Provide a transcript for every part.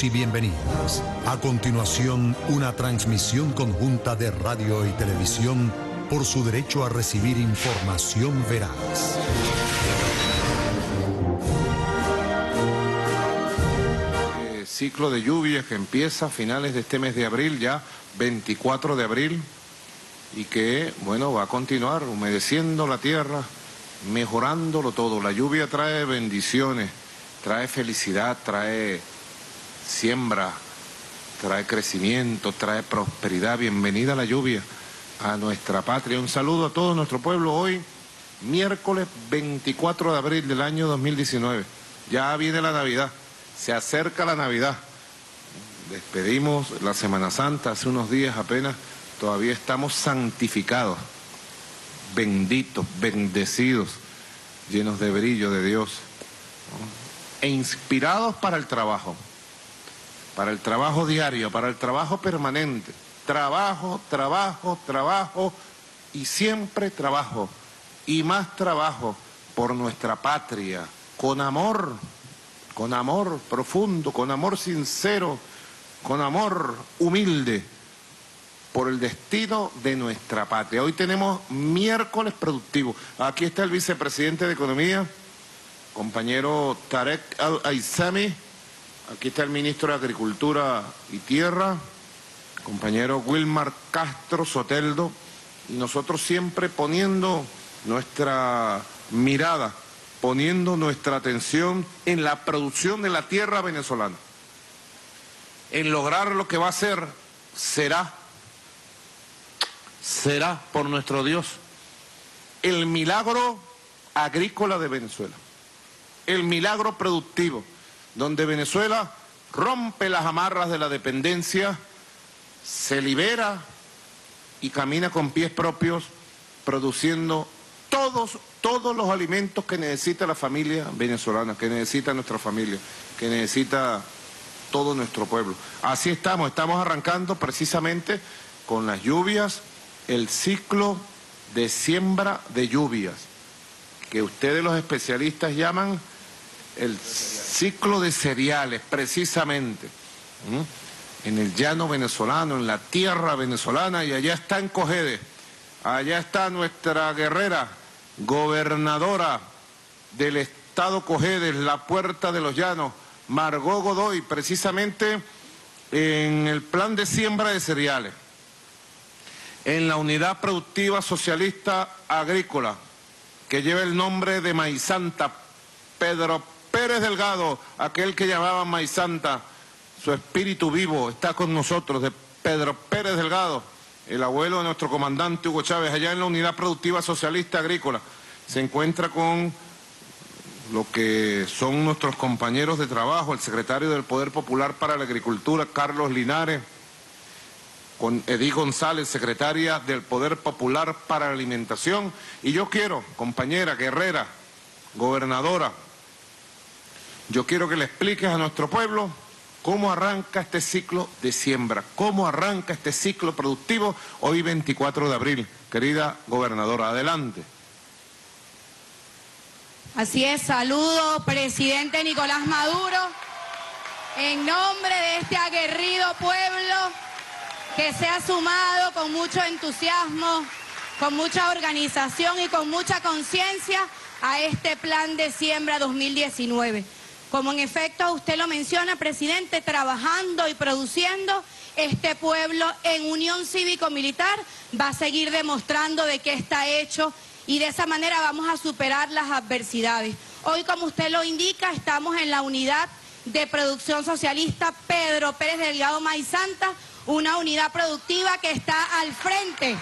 Bienvenidos y bienvenidas. A continuación, una transmisión conjunta de radio y televisión por su derecho a recibir información veraz. Eh, ciclo de lluvias que empieza a finales de este mes de abril, ya 24 de abril, y que, bueno, va a continuar humedeciendo la tierra, mejorándolo todo. La lluvia trae bendiciones, trae felicidad, trae siembra, trae crecimiento, trae prosperidad. Bienvenida la lluvia a nuestra patria. Un saludo a todo nuestro pueblo hoy, miércoles 24 de abril del año 2019. Ya viene la Navidad, se acerca la Navidad. Despedimos la Semana Santa hace unos días apenas, todavía estamos santificados, benditos, bendecidos, llenos de brillo de Dios e inspirados para el trabajo, para el trabajo diario, para el trabajo permanente trabajo, trabajo, trabajo y siempre trabajo y más trabajo por nuestra patria, con amor, con amor profundo, con amor sincero, con amor humilde por el destino de nuestra patria. Hoy tenemos miércoles productivo. Aquí está el vicepresidente de Economía, compañero Tarek Al-Aizami. Aquí está el ministro de Agricultura y Tierra, compañero Wilmar Castro Soteldo, y nosotros siempre poniendo nuestra mirada, poniendo nuestra atención en la producción de la tierra venezolana, en lograr lo que va a ser, será, será por nuestro Dios, el milagro agrícola de Venezuela, el milagro productivo, donde Venezuela rompe las amarras de la dependencia, se libera y camina con pies propios produciendo todos, todos los alimentos que necesita la familia venezolana, que necesita nuestra familia, que necesita todo nuestro pueblo. Así estamos, estamos arrancando precisamente con las lluvias, el ciclo de siembra de lluvias, que ustedes los especialistas llaman el ciclo de cereales, precisamente en el llano venezolano, en la tierra venezolana, y allá está en Cogede, allá está nuestra guerrera, gobernadora del estado Cojedes, la puerta de los llanos, Margot Godoy, precisamente en el plan de siembra de cereales, en la unidad productiva socialista agrícola, que lleva el nombre de Maizanta, Pedro Pérez Delgado, aquel que llamaba Maizanta, su espíritu vivo está con nosotros, de Pedro Pérez Delgado, el abuelo de nuestro comandante Hugo Chávez, allá en la Unidad Productiva Socialista Agrícola. Se encuentra con lo que son nuestros compañeros de trabajo, el secretario del Poder Popular para la Agricultura, Carlos Linares, con Edith González, secretaria del Poder Popular para la Alimentación. Y yo quiero, compañera, guerrera, gobernadora, yo quiero que le expliques a nuestro pueblo cómo arranca este ciclo de siembra, cómo arranca este ciclo productivo hoy 24 de abril. Querida gobernadora, adelante. Así es, saludo presidente Nicolás Maduro, en nombre de este aguerrido pueblo que se ha sumado con mucho entusiasmo, con mucha organización y con mucha conciencia a este plan de siembra 2019. Como en efecto usted lo menciona, presidente, trabajando y produciendo, este pueblo en unión cívico-militar va a seguir demostrando de qué está hecho y de esa manera vamos a superar las adversidades. Hoy, como usted lo indica, estamos en la unidad de producción socialista Pedro Pérez Delgado Maizanta, una unidad productiva que está al frente.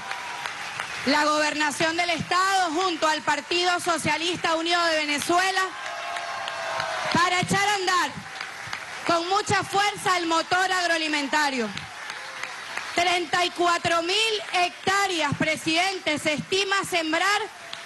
La gobernación del Estado junto al Partido Socialista Unido de Venezuela para echar a andar con mucha fuerza el motor agroalimentario. 34 mil hectáreas, presidente, se estima sembrar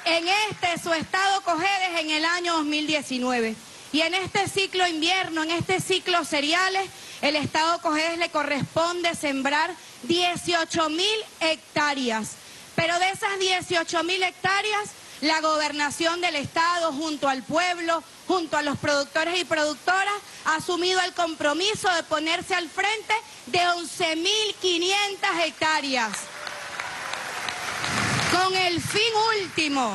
en este su estado Cojedes en el año 2019. Y en este ciclo invierno, en este ciclo cereales, el estado Cojedes le corresponde sembrar 18 mil hectáreas. Pero de esas 18 mil hectáreas, la gobernación del Estado junto al pueblo, junto a los productores y productoras, ha asumido el compromiso de ponerse al frente de 11.500 hectáreas. Con el fin último,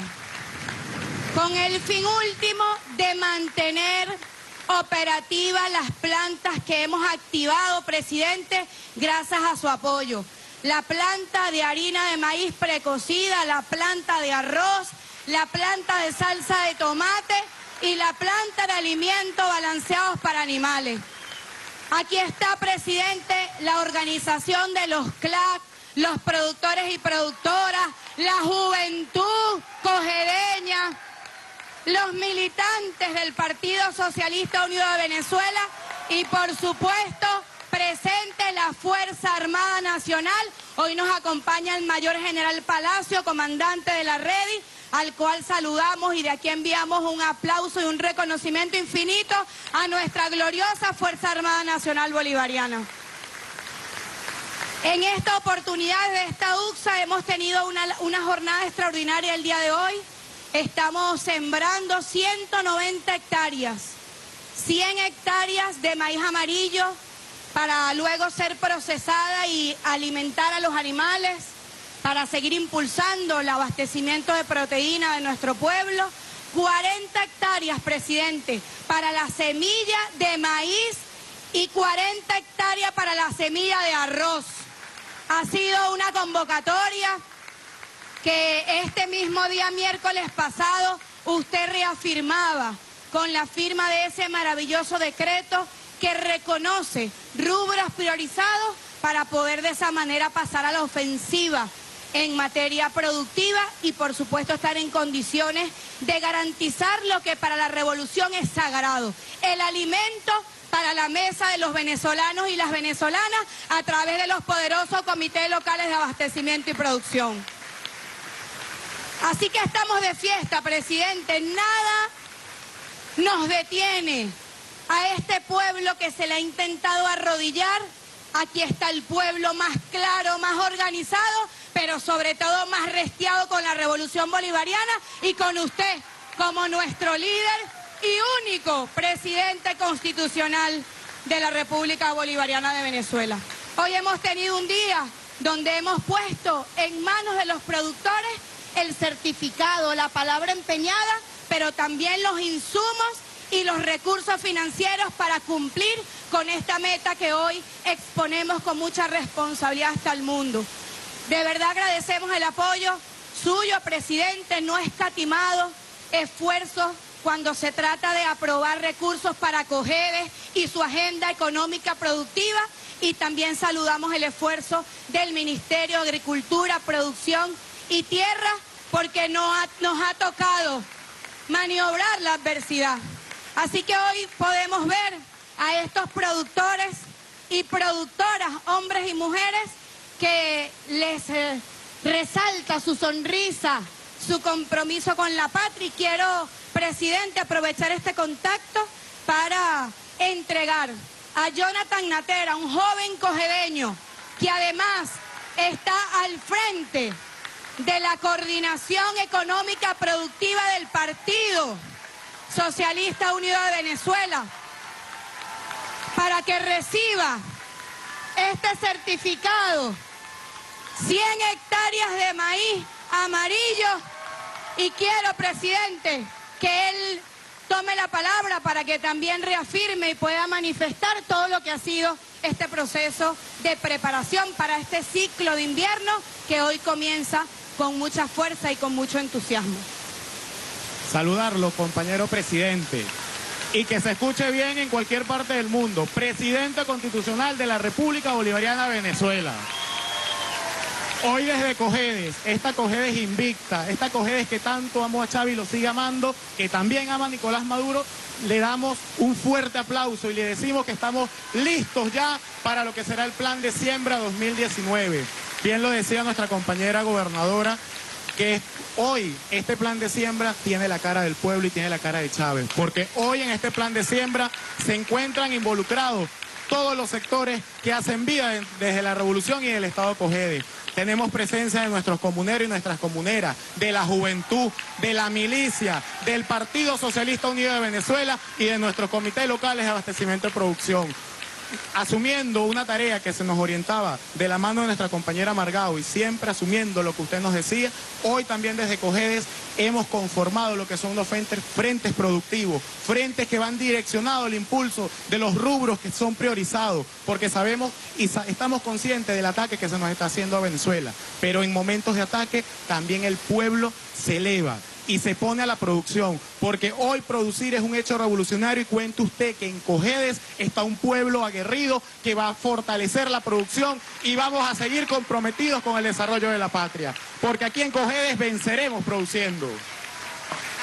con el fin último de mantener operativas las plantas que hemos activado, presidente, gracias a su apoyo. La planta de harina de maíz precocida, la planta de arroz, la planta de salsa de tomate y la planta de alimentos balanceados para animales. Aquí está, presidente, la organización de los CLAC, los productores y productoras, la juventud cogedeña, los militantes del Partido Socialista Unido de Venezuela y, por supuesto, presente la Fuerza Armada Nacional. Hoy nos acompaña el Mayor General Palacio, comandante de la REDI, al cual saludamos y de aquí enviamos un aplauso y un reconocimiento infinito a nuestra gloriosa Fuerza Armada Nacional Bolivariana. En esta oportunidad de esta UXA hemos tenido una, una jornada extraordinaria el día de hoy. Estamos sembrando 190 hectáreas, 100 hectáreas de maíz amarillo para luego ser procesada y alimentar a los animales, para seguir impulsando el abastecimiento de proteína de nuestro pueblo. 40 hectáreas, presidente, para la semilla de maíz y 40 hectáreas para la semilla de arroz. Ha sido una convocatoria que este mismo día miércoles pasado usted reafirmaba con la firma de ese maravilloso decreto que reconoce rubros priorizados para poder de esa manera pasar a la ofensiva en materia productiva y por supuesto estar en condiciones de garantizar lo que para la revolución es sagrado, el alimento para la mesa de los venezolanos y las venezolanas a través de los poderosos comités locales de abastecimiento y producción. Así que estamos de fiesta, presidente. Nada nos detiene a este pueblo que se le ha intentado arrodillar. Aquí está el pueblo más claro, más organizado, pero sobre todo más restiado con la revolución bolivariana y con usted como nuestro líder y único presidente constitucional de la República Bolivariana de Venezuela. Hoy hemos tenido un día donde hemos puesto en manos de los productores el certificado, la palabra empeñada, pero también los insumos y los recursos financieros para cumplir con esta meta que hoy exponemos con mucha responsabilidad hasta el mundo. De verdad agradecemos el apoyo suyo, presidente, no escatimado, esfuerzos cuando se trata de aprobar recursos para Cogedes y su agenda económica productiva y también saludamos el esfuerzo del Ministerio de Agricultura, Producción y Tierra porque nos ha tocado maniobrar la adversidad. Así que hoy podemos ver a estos productores y productoras, hombres y mujeres, que les eh, resalta su sonrisa, su compromiso con la patria. Y quiero presidente, aprovechar este contacto para entregar a Jonathan Natera, un joven cogedeño que además está al frente de la coordinación económica productiva del Partido Socialista Unido de Venezuela, para que reciba este certificado, 100 hectáreas de maíz amarillo, y quiero, presidente, que él tome la palabra para que también reafirme y pueda manifestar todo lo que ha sido este proceso de preparación para este ciclo de invierno que hoy comienza con mucha fuerza y con mucho entusiasmo. Saludarlo, compañero presidente. Y que se escuche bien en cualquier parte del mundo. Presidente constitucional de la República Bolivariana de Venezuela. Hoy desde Cogedes, esta Cogedes invicta, esta Cogedes que tanto amó a Chávez y lo sigue amando, que también ama a Nicolás Maduro, le damos un fuerte aplauso y le decimos que estamos listos ya para lo que será el plan de siembra 2019. Bien lo decía nuestra compañera gobernadora, que hoy este plan de siembra tiene la cara del pueblo y tiene la cara de Chávez, porque hoy en este plan de siembra se encuentran involucrados todos los sectores que hacen vida desde la revolución y del Estado Cogedes tenemos presencia de nuestros comuneros y nuestras comuneras, de la juventud, de la milicia, del Partido Socialista Unido de Venezuela y de nuestros comités locales de abastecimiento y producción asumiendo una tarea que se nos orientaba de la mano de nuestra compañera Margao y siempre asumiendo lo que usted nos decía, hoy también desde Cogedes hemos conformado lo que son los frentes, productivos, frentes que van direccionados al impulso de los rubros que son priorizados, porque sabemos y estamos conscientes del ataque que se nos está haciendo a Venezuela, pero en momentos de ataque también el pueblo se eleva y se pone a la producción, porque hoy producir es un hecho revolucionario y cuente usted que en Cojedes está un pueblo aguerrido que va a fortalecer la producción y vamos a seguir comprometidos con el desarrollo de la patria, porque aquí en Cojedes venceremos produciendo.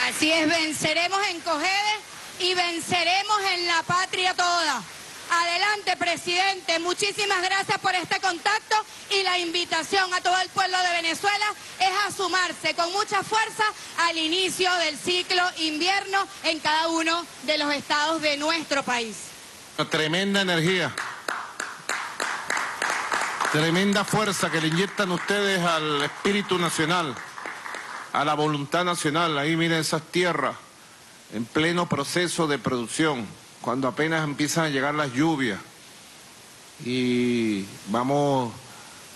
Así es, venceremos en Cojedes y venceremos en la patria toda. Adelante, presidente. Muchísimas gracias por este contacto y la invitación a todo el pueblo de Venezuela es a sumarse con mucha fuerza al inicio del ciclo invierno en cada uno de los estados de nuestro país. Tremenda energía. Tremenda fuerza que le inyectan ustedes al espíritu nacional, a la voluntad nacional. Ahí miren esas tierras en pleno proceso de producción cuando apenas empiezan a llegar las lluvias y vamos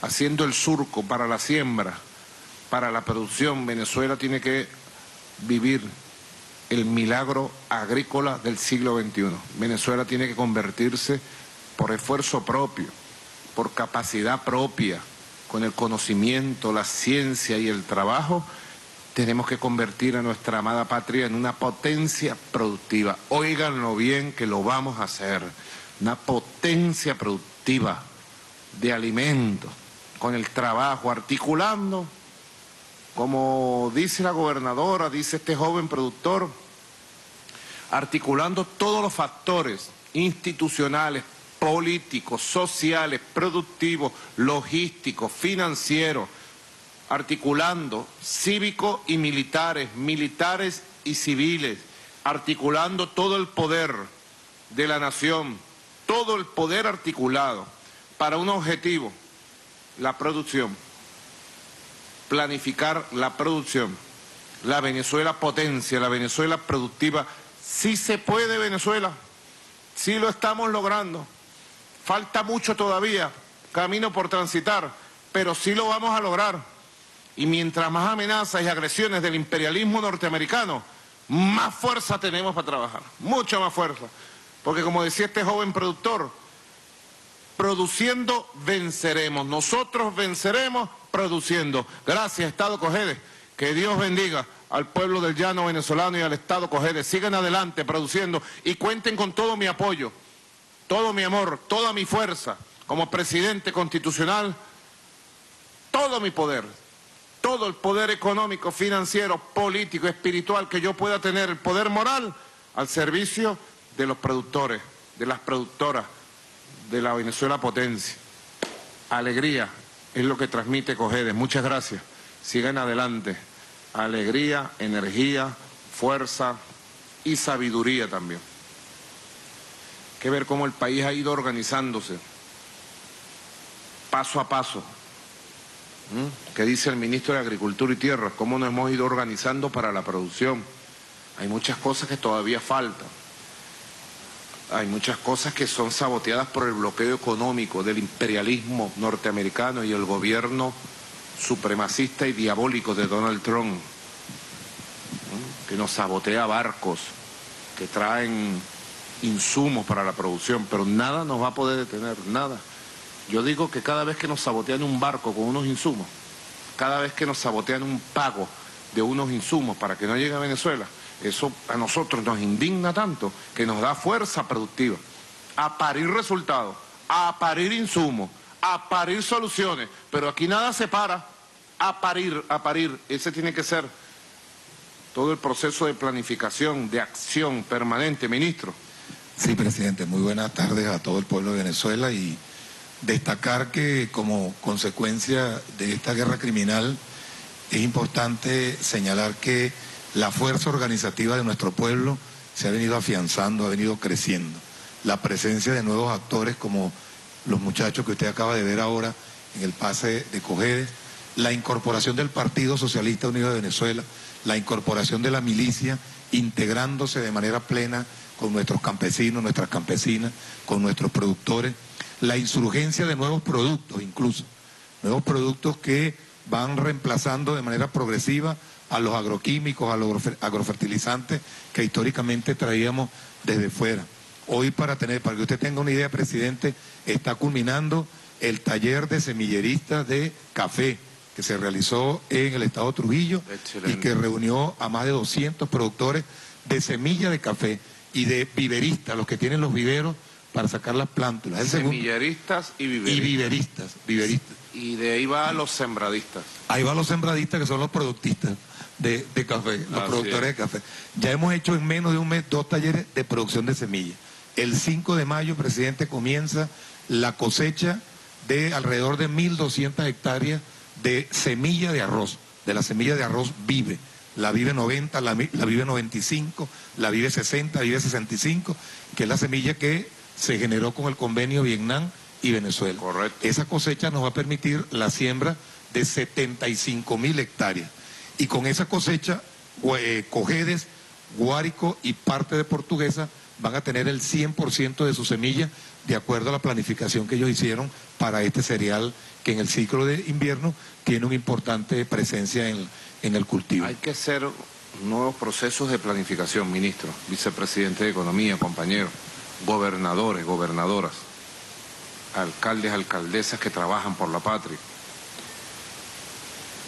haciendo el surco para la siembra, para la producción, Venezuela tiene que vivir el milagro agrícola del siglo XXI. Venezuela tiene que convertirse por esfuerzo propio, por capacidad propia, con el conocimiento, la ciencia y el trabajo, tenemos que convertir a nuestra amada patria en una potencia productiva. Óiganlo bien que lo vamos a hacer. Una potencia productiva de alimentos, con el trabajo, articulando, como dice la gobernadora, dice este joven productor, articulando todos los factores institucionales, políticos, sociales, productivos, logísticos, financieros, articulando cívicos y militares, militares y civiles, articulando todo el poder de la nación, todo el poder articulado para un objetivo, la producción, planificar la producción, la Venezuela potencia, la Venezuela productiva. Sí se puede Venezuela, sí lo estamos logrando. Falta mucho todavía, camino por transitar, pero sí lo vamos a lograr. Y mientras más amenazas y agresiones del imperialismo norteamericano, más fuerza tenemos para trabajar, mucha más fuerza. Porque como decía este joven productor, produciendo venceremos, nosotros venceremos produciendo. Gracias, Estado Cogedes, que Dios bendiga al pueblo del llano venezolano y al Estado Cogedes. Sigan adelante produciendo y cuenten con todo mi apoyo, todo mi amor, toda mi fuerza como presidente constitucional, todo mi poder todo el poder económico, financiero, político, espiritual que yo pueda tener, el poder moral, al servicio de los productores, de las productoras, de la Venezuela potencia. Alegría es lo que transmite Cogedes. Muchas gracias. Sigan adelante. Alegría, energía, fuerza y sabiduría también. que ver cómo el país ha ido organizándose paso a paso que dice el ministro de Agricultura y Tierra, cómo nos hemos ido organizando para la producción. Hay muchas cosas que todavía faltan. Hay muchas cosas que son saboteadas por el bloqueo económico del imperialismo norteamericano y el gobierno supremacista y diabólico de Donald Trump, que nos sabotea barcos, que traen insumos para la producción, pero nada nos va a poder detener, nada. Yo digo que cada vez que nos sabotean un barco con unos insumos, cada vez que nos sabotean un pago de unos insumos para que no llegue a Venezuela, eso a nosotros nos indigna tanto que nos da fuerza productiva a parir resultados, a parir insumos, a parir soluciones, pero aquí nada se para, a parir, a parir, ese tiene que ser todo el proceso de planificación, de acción permanente, ministro. Sí, presidente, muy buenas tardes a todo el pueblo de Venezuela y Destacar que como consecuencia de esta guerra criminal es importante señalar que la fuerza organizativa de nuestro pueblo se ha venido afianzando, ha venido creciendo. La presencia de nuevos actores como los muchachos que usted acaba de ver ahora en el pase de Cojedes, la incorporación del Partido Socialista Unido de Venezuela, la incorporación de la milicia, integrándose de manera plena con nuestros campesinos, nuestras campesinas, con nuestros productores, la insurgencia de nuevos productos incluso, nuevos productos que van reemplazando de manera progresiva a los agroquímicos, a los agrofertilizantes que históricamente traíamos desde fuera. Hoy para tener, para que usted tenga una idea, presidente, está culminando el taller de semilleristas de café que se realizó en el estado Trujillo y que reunió a más de 200 productores de semilla de café y de viveristas, los que tienen los viveros para sacar las plántulas. Semilleristas y viveristas. Y viveristas, viveristas. Y de ahí va los sembradistas. Ahí van los sembradistas que son los productistas de, café, los productores de café. Ya hemos hecho en menos de un mes dos talleres de producción de semillas. El 5 de mayo, presidente, comienza la cosecha de alrededor de 1.200 hectáreas de semilla de arroz, de la semilla de arroz vive. La vive 90, la, vive 95, la vive 60, la vive 65, que es la semilla que se generó con el convenio Vietnam y Venezuela. Correcto. Esa cosecha nos va a permitir la siembra de 75 mil hectáreas. Y con esa cosecha, eh, Cojedes, Guárico y parte de Portuguesa van a tener el 100% de su semilla de acuerdo a la planificación que ellos hicieron para este cereal que en el ciclo de invierno tiene una importante presencia en, en el cultivo. Hay que hacer nuevos procesos de planificación, ministro, vicepresidente de Economía, compañeros, gobernadores, gobernadoras, alcaldes, alcaldesas que trabajan por la patria,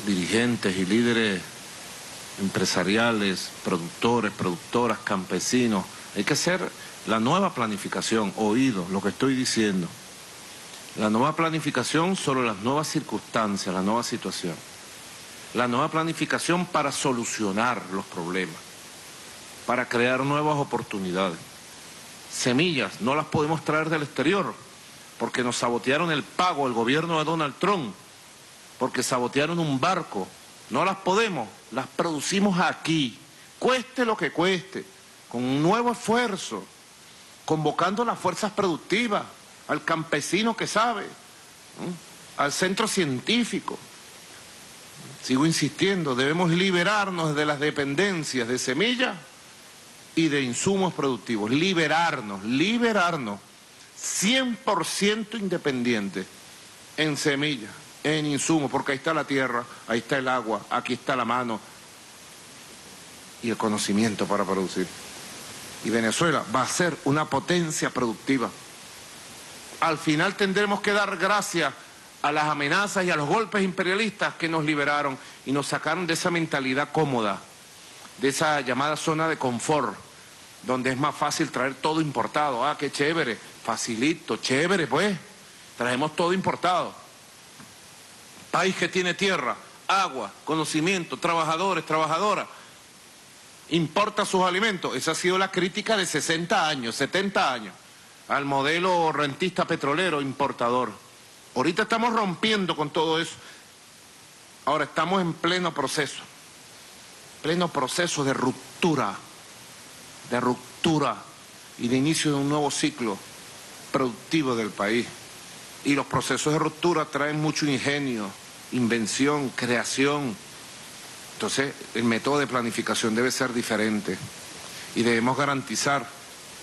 dirigentes y líderes empresariales, productores, productoras, campesinos. Hay que hacer la nueva planificación, oído lo que estoy diciendo. La nueva planificación sobre las nuevas circunstancias, la nueva situación. La nueva planificación para solucionar los problemas, para crear nuevas oportunidades. Semillas no las podemos traer del exterior porque nos sabotearon el pago el gobierno de Donald Trump, porque sabotearon un barco. No las podemos, las producimos aquí, cueste lo que cueste, con un nuevo esfuerzo convocando las fuerzas productivas, al campesino que sabe, al centro científico. Sigo insistiendo, debemos liberarnos de las dependencias de semillas y de insumos productivos, liberarnos, liberarnos, 100% independientes en semillas, en insumos, porque ahí está la tierra, ahí está el agua, aquí está la mano y el conocimiento para producir. Y Venezuela va a ser una potencia productiva. Al final tendremos que dar gracias a las amenazas y a los golpes imperialistas que nos liberaron y nos sacaron de esa mentalidad cómoda, de esa llamada zona de confort, donde es más fácil traer todo importado. Ah, qué chévere, facilito, chévere, pues. Traemos todo importado. País que tiene tierra, agua, conocimiento, trabajadores, trabajadoras importa sus alimentos. Esa ha sido la crítica de 60 años, 70 años, al modelo rentista petrolero importador. Ahorita estamos rompiendo con todo eso. Ahora estamos en pleno proceso, pleno proceso de ruptura, de ruptura y de inicio de un nuevo ciclo productivo del país. Y los procesos de ruptura traen mucho ingenio, invención, creación, entonces, el método de planificación debe ser diferente y debemos garantizar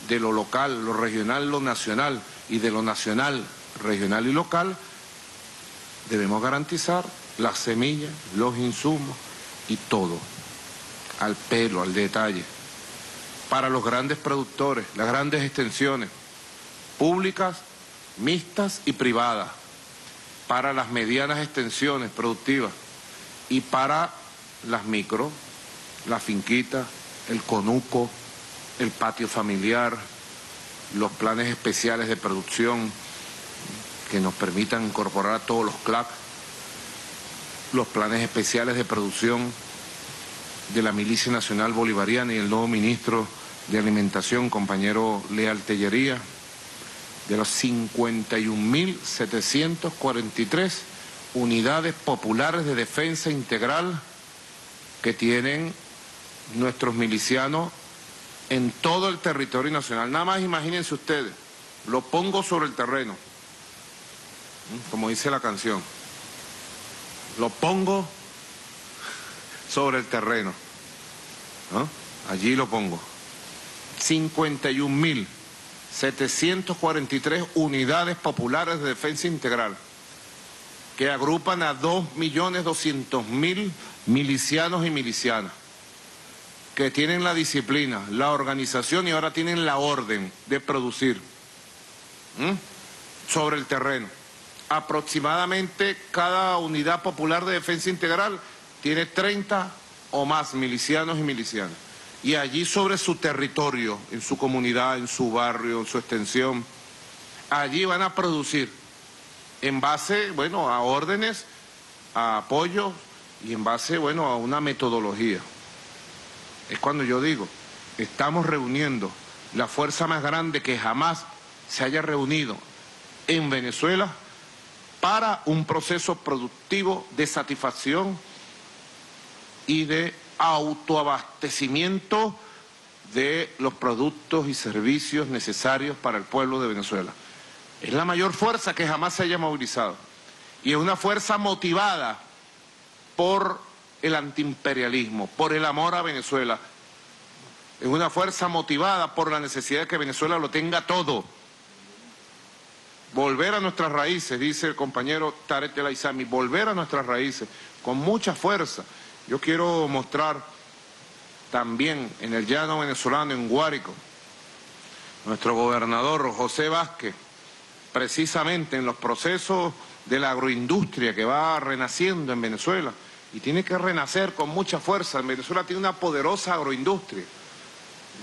de lo local, lo regional, lo nacional y de lo nacional, regional y local, debemos garantizar las semillas, los insumos y todo, al pelo, al detalle, para los grandes productores, las grandes extensiones, públicas, mixtas y privadas, para las medianas extensiones productivas. Y para las micro, la finquita, el conuco, el patio familiar, los planes especiales de producción que nos permitan incorporar a todos los CLAC, los planes especiales de producción de la Milicia Nacional Bolivariana y el nuevo ministro de Alimentación, compañero Leal Tellería, de los 51.743 unidades populares de defensa integral que tienen nuestros milicianos en todo el territorio nacional. Nada más imagínense ustedes, lo pongo sobre el terreno. Como dice la canción. Lo pongo sobre el terreno. Allí lo pongo. 51.743 unidades populares de defensa integral que agrupan a 2.200.000 milicianos y milicianas que tienen la disciplina, la organización y ahora tienen la orden de producir sobre el terreno. Aproximadamente cada unidad popular de defensa integral tiene 30 o más milicianos y milicianas. Y allí sobre su territorio, en su comunidad, en su barrio, en su extensión, allí van a producir en base, bueno, a órdenes, a apoyos y en base, bueno, a una metodología. Es cuando yo digo, estamos reuniendo la fuerza más grande que jamás se haya reunido en Venezuela para un proceso productivo de satisfacción y de autoabastecimiento de los productos y servicios necesarios para el pueblo de Venezuela. Es la mayor fuerza que jamás se haya movilizado y es una fuerza motivada por el antiimperialismo, por el amor a Venezuela. Es una fuerza motivada por la necesidad de que Venezuela lo tenga todo. Volver a nuestras raíces, dice el compañero Tarek El Aizami, volver a nuestras raíces con mucha fuerza. Yo quiero mostrar también en el llano venezolano, en Guárico, nuestro gobernador José Vázquez, precisamente en los procesos de la agroindustria que va renaciendo en Venezuela y tiene que renacer con mucha fuerza. En Venezuela tiene una poderosa agroindustria,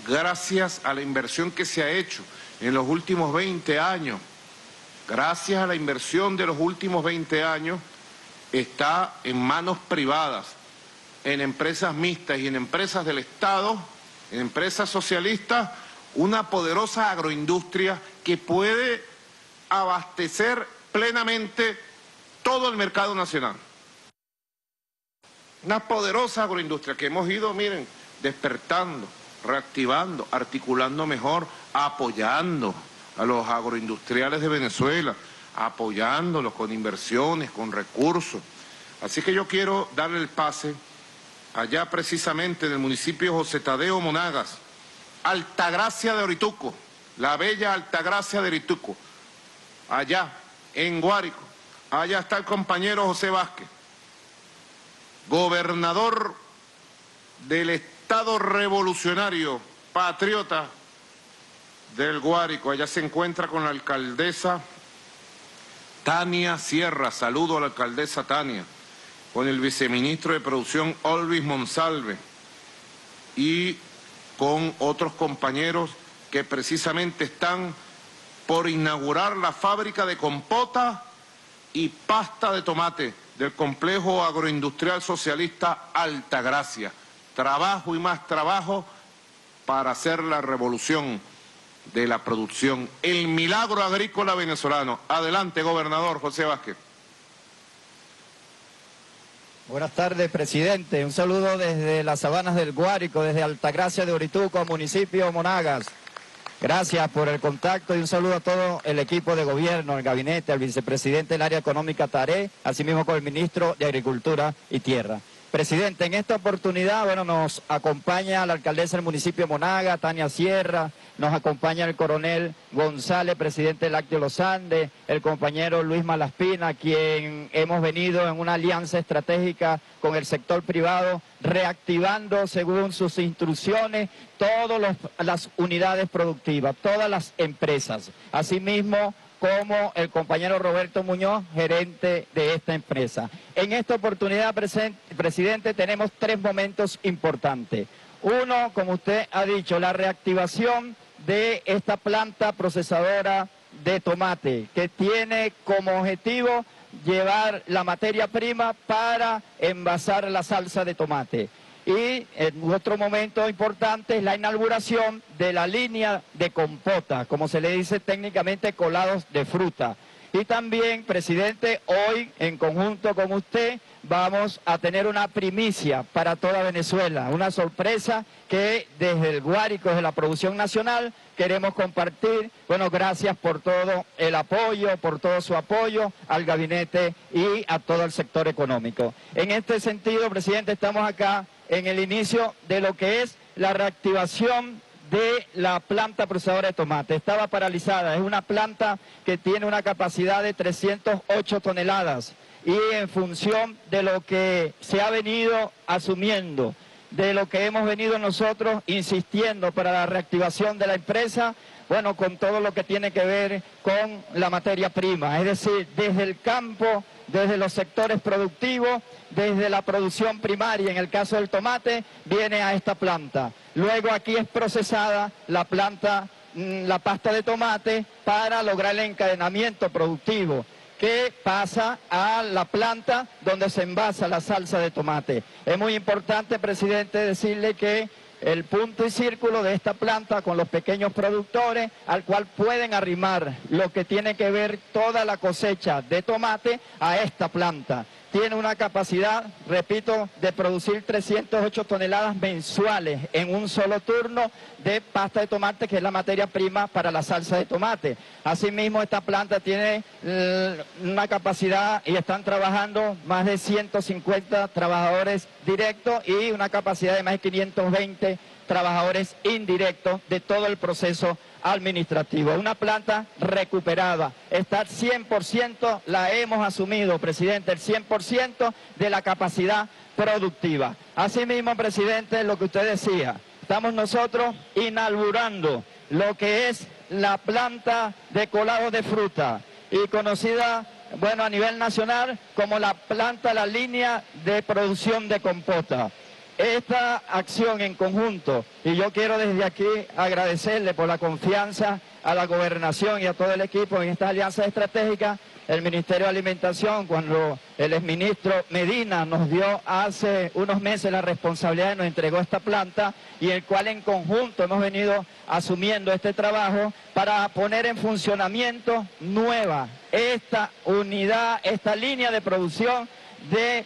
gracias a la inversión que se ha hecho en los últimos 20 años, gracias a la inversión de los últimos 20 años, está en manos privadas en empresas mixtas y en empresas del Estado, en empresas socialistas, una poderosa agroindustria que puede abastecer plenamente todo el mercado nacional. Una poderosa agroindustria que hemos ido, miren, despertando, reactivando, articulando mejor, apoyando a los agroindustriales de Venezuela, apoyándolos con inversiones, con recursos. Así que yo quiero darle el pase allá precisamente en el municipio José Tadeo Monagas, Altagracia de Orituco, la bella Altagracia de Orituco, allá en Guárico, allá está el compañero José Vázquez, gobernador del Estado Revolucionario, patriota del Guárico, allá se encuentra con la alcaldesa Tania Sierra, saludo a la alcaldesa Tania con el viceministro de Producción Olvis Monsalve y con otros compañeros que precisamente están por inaugurar la fábrica de compota y pasta de tomate del complejo agroindustrial socialista Altagracia. Trabajo y más trabajo para hacer la revolución de la producción, el milagro agrícola venezolano. Adelante, gobernador José Vázquez. Buenas tardes, presidente. Un saludo desde las sabanas del Guárico, desde Altagracia de Orituco, municipio Monagas. Gracias por el contacto y un saludo a todo el equipo de gobierno, el gabinete, al vicepresidente del área económica Taré, asimismo con el ministro de Agricultura y Tierra. Presidente, en esta oportunidad, bueno, nos acompaña la alcaldesa del municipio Monaga, Tania Sierra, nos acompaña el coronel González, presidente del Lácteo Los Andes, el compañero Luis Malaspina, quien hemos venido en una alianza estratégica con el sector privado, reactivando según sus instrucciones todas las unidades productivas, todas las empresas. Asimismo, como el compañero Roberto Muñoz, gerente de esta empresa. En esta oportunidad, presidente, tenemos tres momentos importantes. Uno, como usted ha dicho, la reactivación de esta planta procesadora de tomate, que tiene como objetivo llevar la materia prima para envasar la salsa de tomate. Y en otro momento importante es la inauguración de la línea de compota, como se le dice técnicamente colados de fruta. Y también, presidente, hoy en conjunto con usted vamos a tener una primicia para toda Venezuela, una sorpresa que desde el Guárico, desde la producción nacional, queremos compartir. Bueno, gracias por todo el apoyo, por todo su apoyo al gabinete y a todo el sector económico. En este sentido, presidente, estamos acá en el inicio de lo que es la reactivación de la planta procesadora de tomate. Estaba paralizada, es una planta que tiene una capacidad de 308 toneladas y en función de lo que se ha venido asumiendo, de lo que hemos venido nosotros insistiendo para la reactivación de la empresa, bueno, con todo lo que tiene que ver con la materia prima, es decir, desde el campo, desde los sectores productivos, desde la producción primaria, en el caso del tomate, viene a esta planta. Luego aquí es procesada la planta, mm, la pasta de tomate para lograr el encadenamiento productivo que pasa a la planta donde se envasa la salsa de tomate. Es muy importante, presidente, decirle que el punto y círculo de esta planta con los pequeños productores al cual pueden arrimar lo que tiene que ver toda la cosecha de tomate a esta planta tiene una capacidad, repito, de producir 308 toneladas mensuales en un solo turno de pasta de tomate, que es la materia prima para la salsa de tomate. Asimismo, esta planta tiene eh, una capacidad y están trabajando más de 150 trabajadores directos y una capacidad de más de 520 trabajadores indirectos de todo el proceso administrativo. Una planta recuperada. Está 100%, la hemos asumido, presidente, el 100% de la capacidad productiva. Asimismo, presidente, lo que usted decía, estamos nosotros inaugurando lo que es la planta de colado de fruta y conocida, bueno, a nivel nacional como la planta, la línea de producción de compota esta acción en conjunto, y yo quiero desde aquí agradecerle por la confianza a la gobernación y a todo el equipo en esta alianza estratégica, el Ministerio de Alimentación, cuando el exministro Medina nos dio hace unos meses la responsabilidad, nos entregó esta planta y el cual en conjunto hemos venido asumiendo este trabajo para poner en funcionamiento nueva esta unidad, esta línea de producción de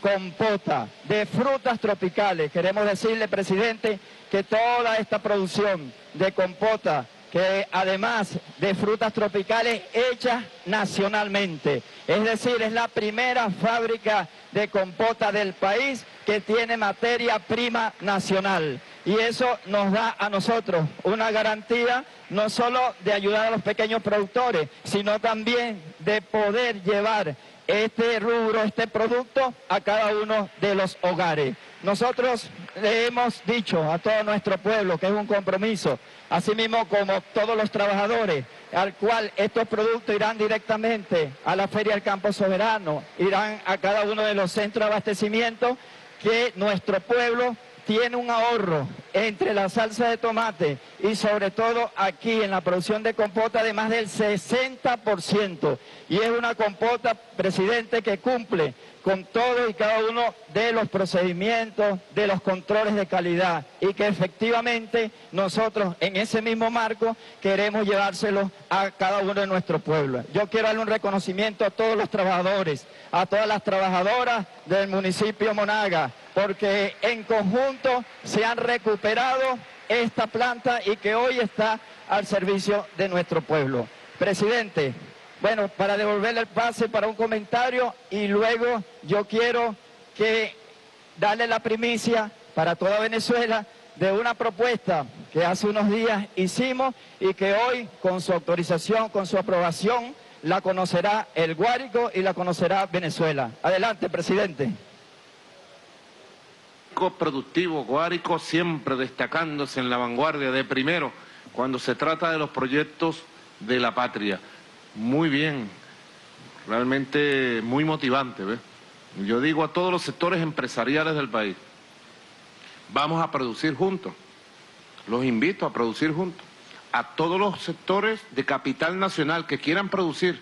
compota de frutas tropicales. Queremos decirle, presidente, que toda esta producción de compota, que además de frutas tropicales hechas nacionalmente, es decir, es la primera fábrica de compota del país que tiene materia prima nacional. Y eso nos da a nosotros una garantía no solo de ayudar a los pequeños productores, sino también de poder llevar este rubro, este producto a cada uno de los hogares. Nosotros le hemos dicho a todo nuestro pueblo que es un compromiso, así mismo como todos los trabajadores, al cual estos productos irán directamente a la Feria del Campo Soberano, irán a cada uno de los centros de abastecimiento que nuestro pueblo tiene un ahorro entre la salsa de tomate y sobre todo aquí en la producción de compota de más del 60%. Y es una compota, presidente, que cumple con todo y cada uno de los procedimientos, de los controles de calidad y que efectivamente nosotros en ese mismo marco queremos llevárselo a cada uno de nuestros pueblos. Yo quiero darle un reconocimiento a todos los trabajadores, a todas las trabajadoras del municipio Monaga, porque en conjunto se han recuperado esta planta y que hoy está al servicio de nuestro pueblo. Presidente, bueno, para devolverle el pase para un comentario y luego yo quiero que darle la primicia para toda Venezuela de una propuesta que hace unos días hicimos y que hoy con su autorización, con su aprobación, la conocerá el Guárico y la conocerá Venezuela. Adelante, presidente. Productivo, Guárico siempre destacándose en la vanguardia de primero cuando se trata de los proyectos de la patria muy bien, realmente muy motivante. Yo digo a todos los sectores empresariales del país, vamos a producir juntos, los invito a producir juntos, a todos los sectores de capital nacional que quieran producir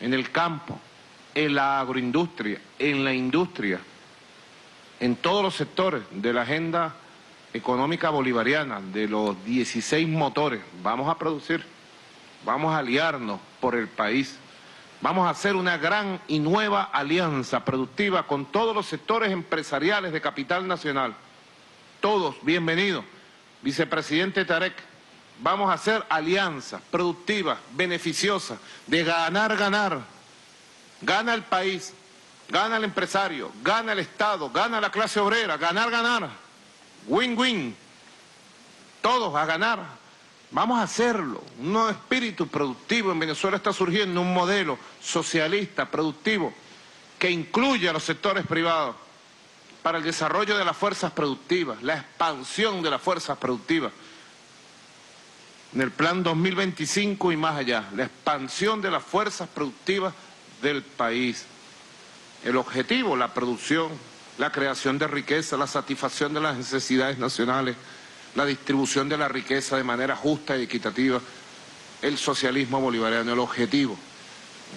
en el campo, en la agroindustria, en la industria, en todos los sectores de la agenda económica bolivariana, de los 16 motores, vamos a producir, vamos a aliarnos por el país. Vamos a hacer una gran y nueva alianza productiva con todos los sectores empresariales de capital nacional. Todos, bienvenidos. Vicepresidente Tarek, Vamos a hacer alianzas productivas, beneficiosas, de ganar, ganar. Gana el país, gana el empresario, gana el Estado, gana la clase obrera, ganar, ganar. Win-win. Todos a ganar. Vamos a hacerlo. Un nuevo espíritu productivo. En Venezuela está surgiendo un modelo socialista, productivo, que incluye a los sectores privados para el desarrollo de las fuerzas productivas, la expansión de las fuerzas productivas en el plan 2025 y más allá, la expansión de las fuerzas productivas del país. El objetivo, la producción, la creación de riqueza, la satisfacción de las necesidades nacionales, la distribución de la riqueza de manera justa y equitativa, el socialismo bolivariano, el objetivo,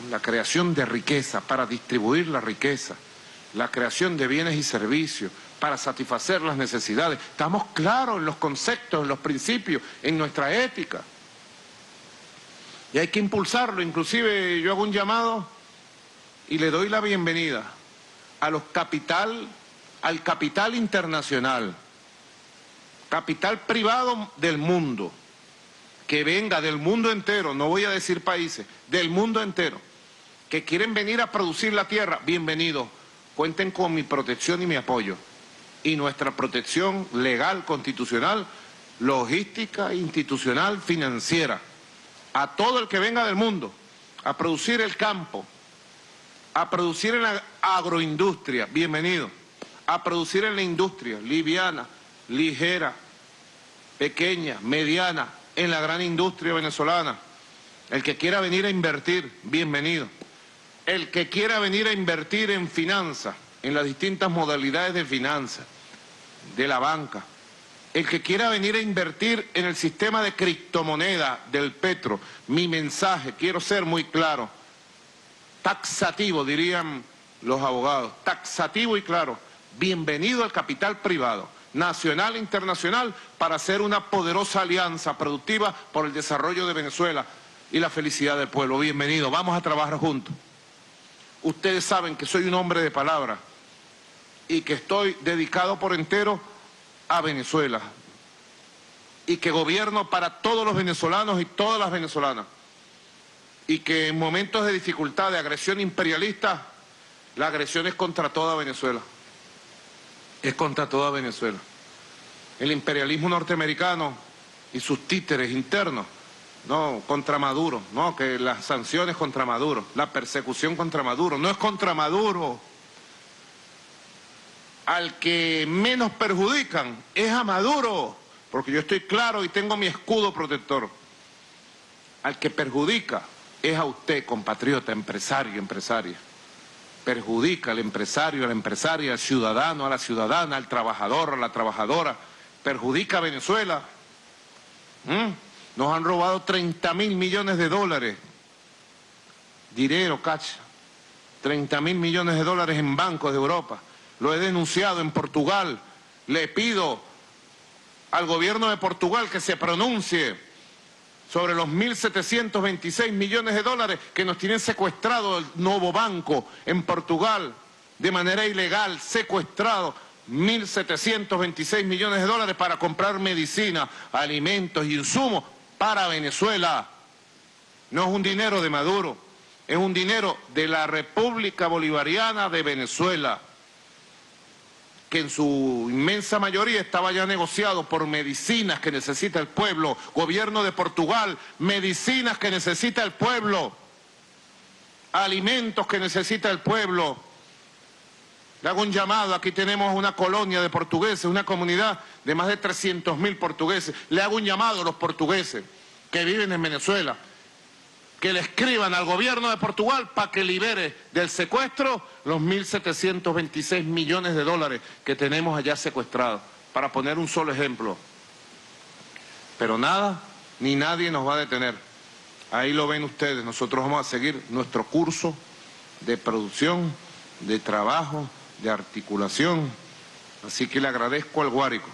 la creación de riqueza para distribuir la riqueza, la creación de bienes y servicios, para satisfacer las necesidades. Estamos claros en los conceptos, en los principios, en nuestra ética. Y hay que impulsarlo. Inclusive yo hago un llamado y le doy la bienvenida a los capital, al capital internacional, capital privado del mundo, que venga del mundo entero, no voy a decir países, del mundo entero, que quieren venir a producir la tierra, bienvenidos. Cuenten con mi protección y mi apoyo y nuestra protección legal, constitucional, logística, institucional, financiera. A todo el que venga del mundo a producir el campo, a producir en la agroindustria, bienvenido, a producir en la industria liviana, ligera, pequeña, mediana, en la gran industria venezolana. El que quiera venir a invertir, bienvenido. El que quiera venir a invertir en finanzas, en las distintas modalidades de finanzas, de la banca. El que quiera venir a invertir en el sistema de criptomoneda del Petro, mi mensaje, quiero ser muy claro, taxativo, dirían los abogados, taxativo y claro, bienvenido al capital privado, nacional e internacional, para hacer una poderosa alianza productiva por el desarrollo de Venezuela y la felicidad del pueblo. Bienvenido, vamos a trabajar juntos. Ustedes saben que soy un hombre de palabra y que estoy dedicado por entero a Venezuela y que gobierno para todos los venezolanos y todas las venezolanas y que en momentos de dificultad, de agresión imperialista, la agresión es contra toda Venezuela, es contra toda Venezuela. El imperialismo norteamericano y sus títeres internos, no, contra Maduro, no, que las sanciones contra Maduro, la persecución contra Maduro, no es contra Maduro, al que menos perjudican es a Maduro, porque yo estoy claro y tengo mi escudo protector. Al que perjudica es a usted, compatriota, empresario, empresaria. Perjudica al empresario, a la empresaria, al ciudadano, a la ciudadana, al trabajador, a la trabajadora. Perjudica a Venezuela. ¿Mm? Nos han robado 30 mil millones de dólares. Dinero, cacha. 30 mil millones de dólares en bancos de Europa lo he denunciado en Portugal, le pido al gobierno de Portugal que se pronuncie sobre los 1.726 millones de dólares que nos tienen secuestrado el nuevo banco en Portugal de manera ilegal, secuestrado 1.726 millones de dólares para comprar medicina, alimentos y insumos para Venezuela. No es un dinero de Maduro, es un dinero de la República Bolivariana de Venezuela que en su inmensa mayoría estaba ya negociado por medicinas que necesita el pueblo, gobierno de Portugal, medicinas que necesita el pueblo, alimentos que necesita el pueblo. Le hago un llamado, aquí tenemos una colonia de portugueses, una comunidad de más de 300 mil portugueses. Le hago un llamado a los portugueses que viven en Venezuela, que le escriban al gobierno de Portugal para que libere del secuestro los 1.726 millones de dólares que tenemos allá secuestrados, para poner un solo ejemplo. Pero nada ni nadie nos va a detener. Ahí lo ven ustedes, nosotros vamos a seguir nuestro curso de producción, de trabajo, de articulación. Así que le agradezco al Guárico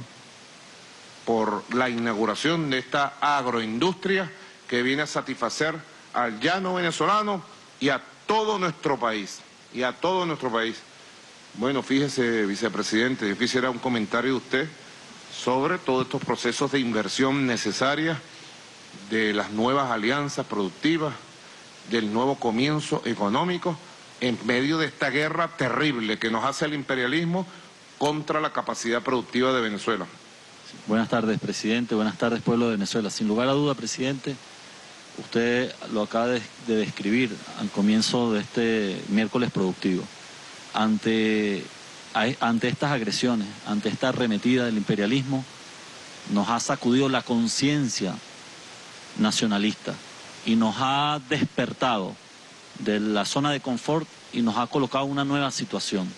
por la inauguración de esta agroindustria que viene a satisfacer al llano venezolano y a todo nuestro país, y a todo nuestro país. Bueno, fíjese, vicepresidente, yo quisiera un comentario de usted sobre todos estos procesos de inversión necesarias de las nuevas alianzas productivas, del nuevo comienzo económico en medio de esta guerra terrible que nos hace el imperialismo contra la capacidad productiva de Venezuela. Buenas tardes, presidente. Buenas tardes, pueblo de Venezuela. Sin lugar a duda, presidente, usted lo acaba de, describir al comienzo de este miércoles productivo. Ante, ante estas agresiones, ante esta arremetida del imperialismo, nos ha sacudido la conciencia nacionalista y nos ha despertado de la zona de confort y nos ha colocado una nueva situación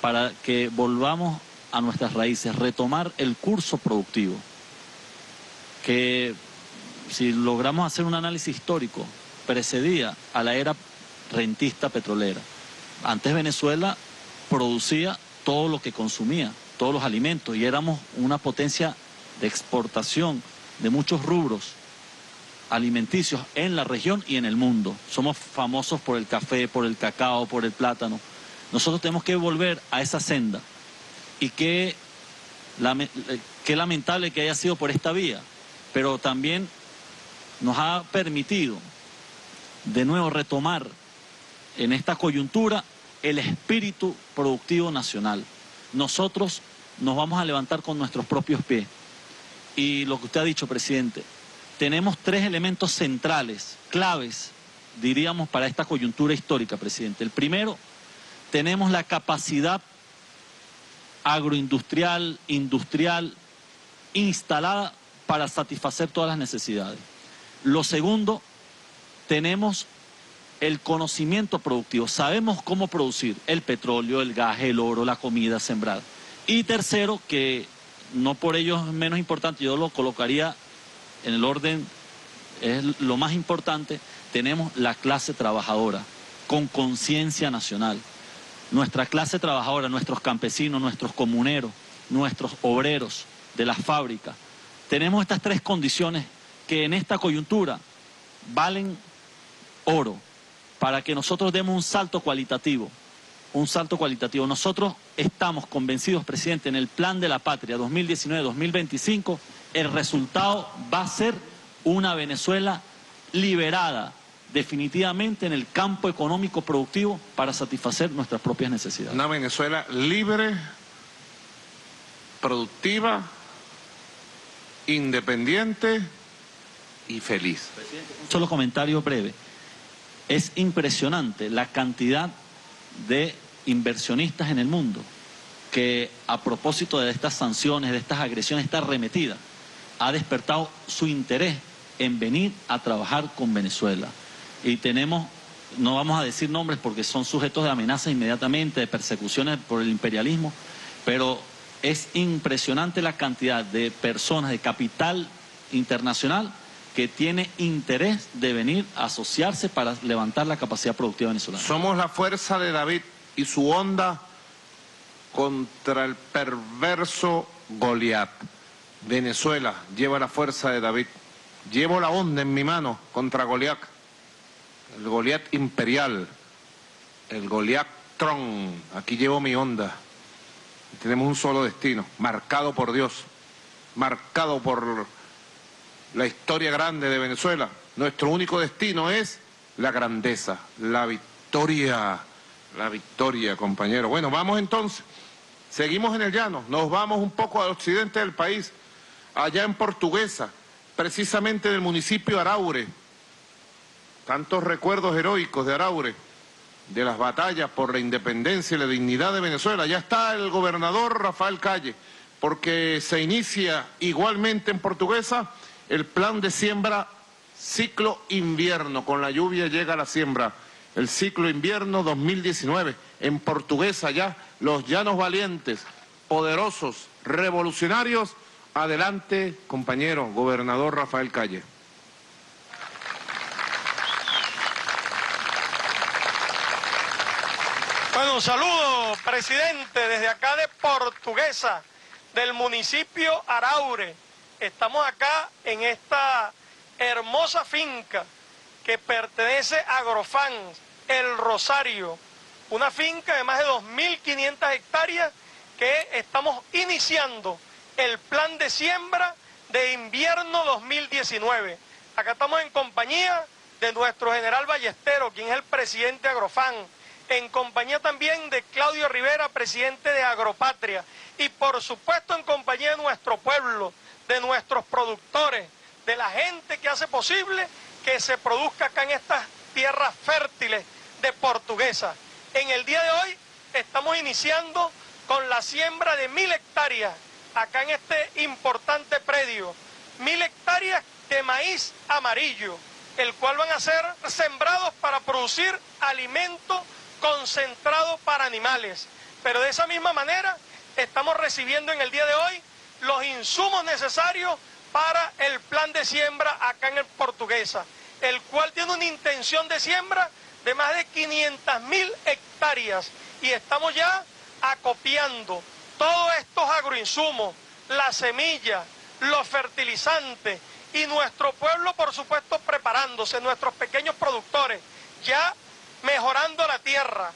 para que volvamos a nuestras raíces, retomar el curso productivo, que si logramos hacer un análisis histórico, precedía a la era rentista petrolera. Antes Venezuela producía todo lo que consumía, todos los alimentos, y éramos una potencia de exportación de muchos rubros alimenticios en la región y en el mundo. Somos famosos por el café, por el cacao, por el plátano. Nosotros tenemos que volver a esa senda. Y qué, qué lamentable que haya sido por esta vía, pero también nos ha permitido de nuevo retomar en esta coyuntura el espíritu productivo nacional. Nosotros nos vamos a levantar con nuestros propios pies. Y lo que usted ha dicho, presidente, tenemos tres elementos centrales, claves, diríamos, para esta coyuntura histórica, presidente. El primero, tenemos la capacidad agroindustrial, industrial, instalada para satisfacer todas las necesidades. Lo segundo, tenemos el conocimiento productivo, sabemos cómo producir el petróleo, el gas, el oro, la comida sembrada. Y tercero, que no por ello es menos importante, yo lo colocaría en el orden, es lo más importante, tenemos la clase trabajadora, con conciencia nacional. Nuestra clase trabajadora, nuestros campesinos, nuestros comuneros, nuestros obreros de las fábricas. Tenemos estas tres condiciones que en esta coyuntura valen oro para que nosotros demos un salto cualitativo. Un salto cualitativo. Nosotros estamos convencidos, presidente, en el plan de la patria 2019-2025 el resultado va a ser una Venezuela liberada definitivamente en el campo económico productivo para satisfacer nuestras propias necesidades. Una Venezuela libre, productiva, independiente y feliz. un solo comentario breve. Es impresionante la cantidad de inversionistas en el mundo que a propósito de estas sanciones, de estas agresiones, está arremetida ha despertado su interés en venir a trabajar con Venezuela. Y tenemos, no vamos a decir nombres porque son sujetos de amenazas inmediatamente, de persecuciones por el imperialismo, pero es impresionante la cantidad de personas de capital internacional que tiene interés de venir a asociarse para levantar la capacidad productiva venezolana. Somos la fuerza de David y su onda contra el perverso Goliat. Venezuela lleva la fuerza de David. Llevo la onda en mi mano contra Goliat, el Goliat imperial, el Goliat Tron. Aquí llevo mi onda. Tenemos un solo destino, marcado por Dios, marcado por la historia grande de Venezuela. Nuestro único destino es la grandeza, la victoria, la victoria, compañero. Bueno, vamos entonces. Seguimos en el llano, nos vamos un poco al occidente del país allá en Portuguesa, precisamente en el municipio de Araure. Tantos recuerdos heroicos de Araure, de las batallas por la independencia y la dignidad de Venezuela. Ya está el gobernador Rafael Calle, porque se inicia igualmente en Portuguesa el plan de siembra ciclo invierno. Con la lluvia llega la siembra. El ciclo invierno 2019. En Portuguesa ya los llanos valientes, poderosos, revolucionarios Adelante, compañero gobernador Rafael Calle. Bueno, saludo, presidente, desde acá de Portuguesa, del municipio Araure. Estamos acá en esta hermosa finca que pertenece a Agrofans, El Rosario, una finca de más de 2.500 hectáreas que estamos iniciando el plan de siembra de invierno 2019. Acá estamos en compañía de nuestro general Ballestero, quien es el presidente de Agrofan, en compañía también de Claudio Rivera, presidente de Agropatria, y por supuesto en compañía de nuestro pueblo, de nuestros productores, de la gente que hace posible que se produzca acá en estas tierras fértiles de Portuguesa. En el día de hoy estamos iniciando con la siembra de mil hectáreas acá en este importante predio, mil hectáreas de maíz amarillo, el cual van a ser sembrados para producir alimento concentrado para animales. Pero de esa misma manera estamos recibiendo en el día de hoy los insumos necesarios para el plan de siembra acá en el Portuguesa, el cual tiene una intención de siembra de más de 500 mil hectáreas. Y estamos ya acopiando todos estos agroinsumos, la semilla, los fertilizantes y nuestro pueblo, por supuesto, preparándose, nuestros pequeños productores, ya mejorando la tierra,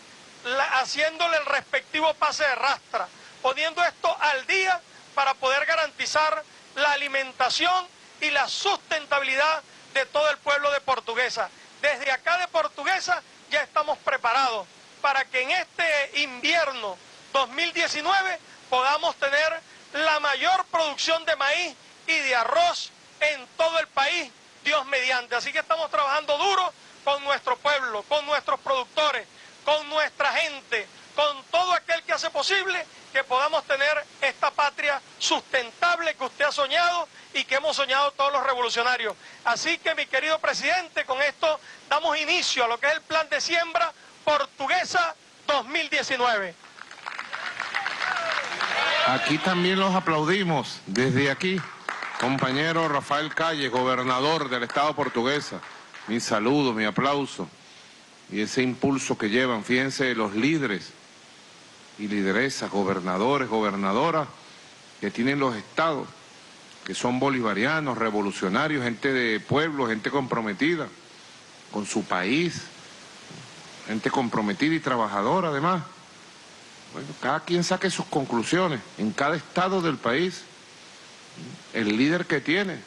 haciéndole el respectivo pase de rastra, poniendo esto al día para poder garantizar la alimentación y la sustentabilidad de todo el pueblo de Portuguesa. Desde acá de Portuguesa ya estamos preparados para que en este invierno 2019 podamos tener la mayor producción de maíz y de arroz en todo el país, Dios mediante. Así que estamos trabajando duro con nuestro pueblo, con nuestros productores, con nuestra gente, con todo aquel que hace posible que podamos tener esta patria sustentable que usted ha soñado y que hemos soñado todos los revolucionarios. Así que, mi querido presidente, con esto damos inicio a lo que es el plan de siembra portuguesa 2019. Aquí también los aplaudimos desde aquí. Compañero Rafael Calle, gobernador del Estado portuguesa, mi saludo, mi aplauso y ese impulso que llevan, fíjense, los líderes y lideresas, gobernadores, gobernadoras que tienen los estados, que son bolivarianos, revolucionarios, gente de pueblo, gente comprometida con su país, gente comprometida y trabajadora además. Bueno, cada quien saque sus conclusiones en cada estado del país, el líder que tiene,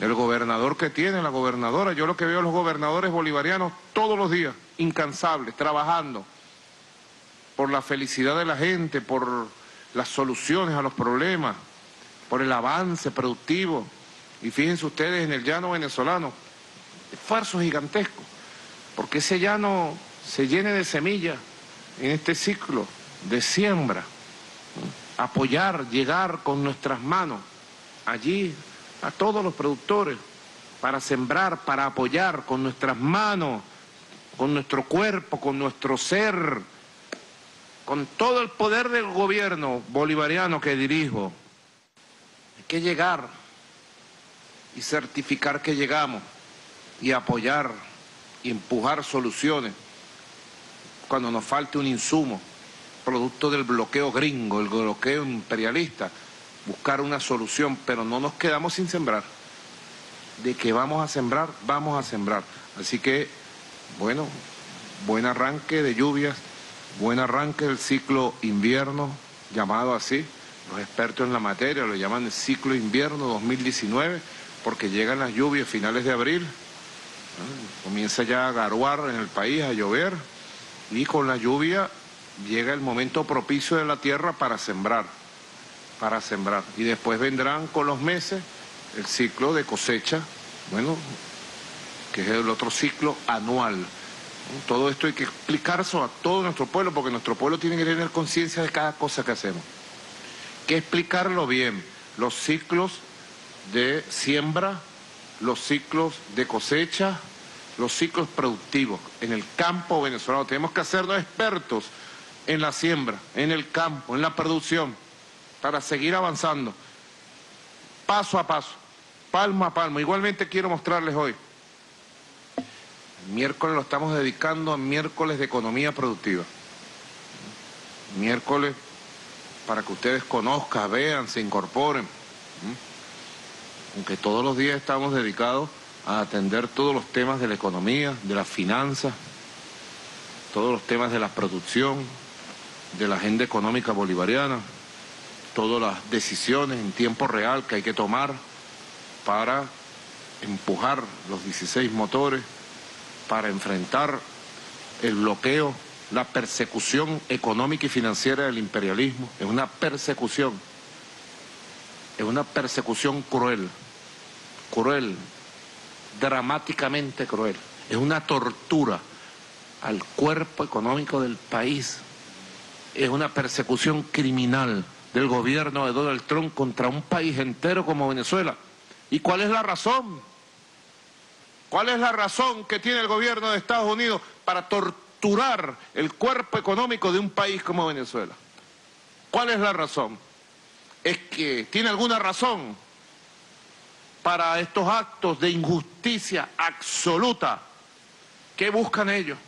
el gobernador que tiene, la gobernadora. Yo lo que veo a los gobernadores bolivarianos todos los días, incansables, trabajando por la felicidad de la gente, por las soluciones a los problemas, por el avance productivo. Y fíjense ustedes en el llano venezolano, esfuerzo gigantesco, porque ese llano se llene de semillas en este ciclo de siembra, apoyar, llegar con nuestras manos allí a todos los productores para sembrar, para apoyar con nuestras manos, con nuestro cuerpo, con nuestro ser, con todo el poder del gobierno bolivariano que dirijo. Hay que llegar y certificar que llegamos y apoyar y empujar soluciones cuando nos falte un insumo, producto del bloqueo gringo, el bloqueo imperialista, buscar una solución, pero no nos quedamos sin sembrar. De que vamos a sembrar, vamos a sembrar. Así que, bueno, buen arranque de lluvias, buen arranque del ciclo invierno, llamado así. Los expertos en la materia lo llaman el ciclo invierno 2019, porque llegan las lluvias finales de abril, comienza ya a garuar en el país, a llover y con la lluvia llega el momento propicio de la tierra para sembrar, para sembrar. Y después vendrán con los meses el ciclo de cosecha, bueno, que es el otro ciclo anual. Todo esto hay que explicarlo a todo nuestro pueblo, porque nuestro pueblo tiene que tener conciencia de cada cosa que hacemos. Que explicarlo bien, los ciclos de siembra, los ciclos de cosecha, los ciclos productivos en el campo venezolano. Tenemos que hacernos expertos en la siembra, en el campo, en la producción, para seguir avanzando, paso a paso, palmo a palmo. Igualmente quiero mostrarles hoy, miércoles lo estamos dedicando a miércoles de economía productiva. Miércoles para que ustedes conozcan, vean, se incorporen. Aunque todos los días estamos dedicados a atender todos los temas de la economía, de la finanza, todos los temas de la producción, de la agenda económica bolivariana, todas las decisiones en tiempo real que hay que tomar para empujar los 16 motores, para enfrentar el bloqueo, la persecución económica y financiera del imperialismo. Es una persecución, es una persecución cruel, cruel, dramáticamente cruel. Es una tortura al cuerpo económico del país. Es una persecución criminal del gobierno de Donald Trump contra un país entero como Venezuela. ¿Y cuál es la razón? ¿Cuál es la razón que tiene el gobierno de Estados Unidos para torturar el cuerpo económico de un país como Venezuela? ¿Cuál es la razón? Es que tiene alguna razón para estos actos de injusticia absoluta. ¿Qué buscan ellos?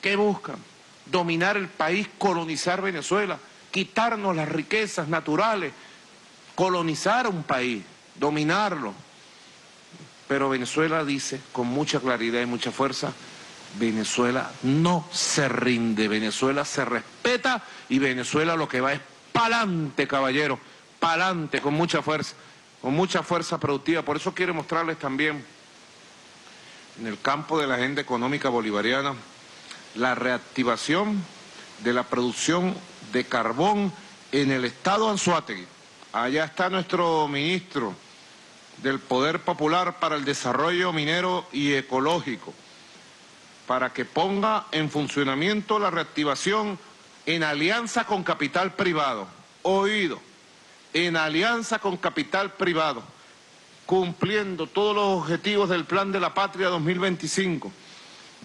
¿Qué buscan? Dominar el país, colonizar Venezuela, quitarnos las riquezas naturales, colonizar un país, dominarlo. Pero Venezuela dice con mucha claridad y mucha fuerza, Venezuela no se rinde, Venezuela se respeta y Venezuela lo que va es pa'lante, caballero, pa'lante, con mucha fuerza, con mucha fuerza productiva. Por eso quiero mostrarles también en el campo de la agenda económica bolivariana la reactivación de la producción de carbón en el estado Anzuategui. Allá está nuestro ministro del Poder Popular para el Desarrollo Minero y Ecológico, para que ponga en funcionamiento la reactivación en alianza con capital privado. Oído, en alianza con capital privado, cumpliendo todos los objetivos del Plan de la Patria 2025,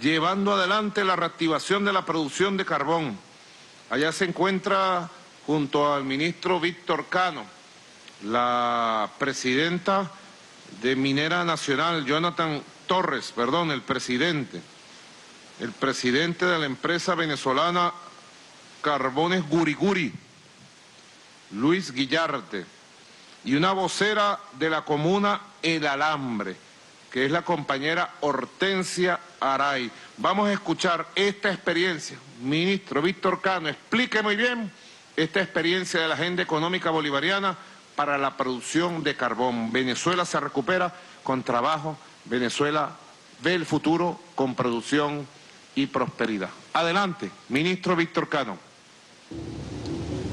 llevando adelante la reactivación de la producción de carbón. Allá se encuentra junto al ministro Víctor Cano, la presidenta de Minera Nacional, Jonathan Torres, perdón, el presidente, el presidente de la empresa venezolana Carbones Guriguri, Luis Guillarte, y una vocera de la comuna El Alambre, que es la compañera Hortensia Aray. Vamos a escuchar esta experiencia. Ministro Víctor Cano, explique muy bien esta experiencia de la agenda económica bolivariana para la producción de carbón. Venezuela se recupera con trabajo, Venezuela ve el futuro con producción y prosperidad. Adelante, ministro Víctor Cano.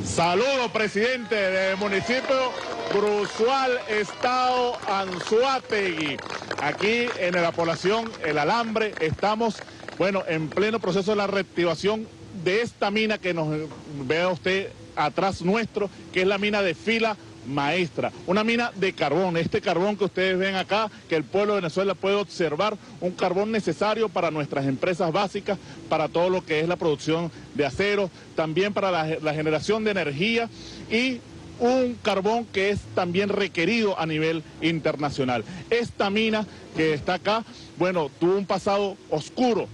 Saludo, presidente del municipio Brusual, Estado Anzuategui. Aquí en la población El Alambre estamos, bueno, en pleno proceso de la reactivación de esta mina que nos vea usted atrás nuestro, que es la mina de fila maestra, una mina de carbón, este carbón que ustedes ven acá, que el pueblo de Venezuela puede observar, un carbón necesario para nuestras empresas básicas, para todo lo que es la producción de acero, también para la, generación de energía y un carbón que es también requerido a nivel internacional. Esta mina que está acá, bueno, tuvo un pasado oscuro,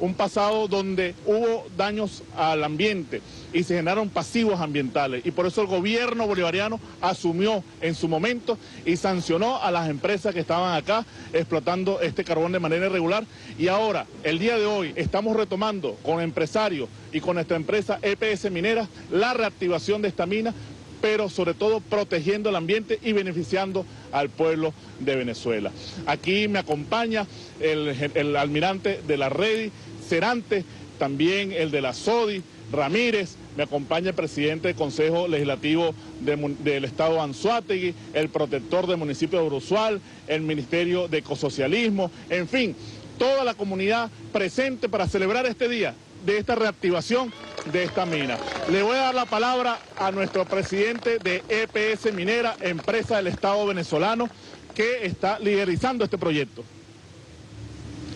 un pasado donde hubo daños al ambiente y se generaron pasivos ambientales. Y por eso el gobierno bolivariano asumió en su momento y sancionó a las empresas que estaban acá explotando este carbón de manera irregular. Y ahora, el día de hoy, estamos retomando con empresarios y con nuestra empresa EPS Minera la reactivación de esta mina pero sobre todo protegiendo el ambiente y beneficiando al pueblo de Venezuela. Aquí me acompaña el, el almirante de la Redi, Cerante, también el de la SODI, Ramírez, me acompaña el presidente del Consejo Legislativo del Estado Anzuategui, el protector del municipio de Brusual, el Ministerio de Ecosocialismo, en fin, toda la comunidad presente para celebrar este día de esta reactivación de esta mina. Le voy a dar la palabra a nuestro presidente de EPS Minera, empresa del Estado venezolano, que está liderizando este proyecto.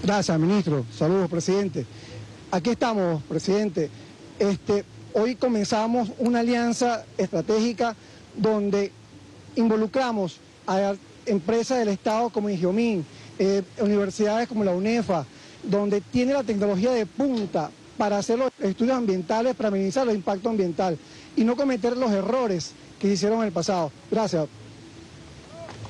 Gracias, ministro. Saludos, presidente. Aquí estamos, presidente. Este, hoy comenzamos una alianza estratégica donde involucramos a empresas del Estado como Ingeomín, eh, universidades como la UNEFA, donde tiene la tecnología de punta para hacer los estudios ambientales, para minimizar el impacto ambiental y no cometer los errores que se hicieron en el pasado. Gracias.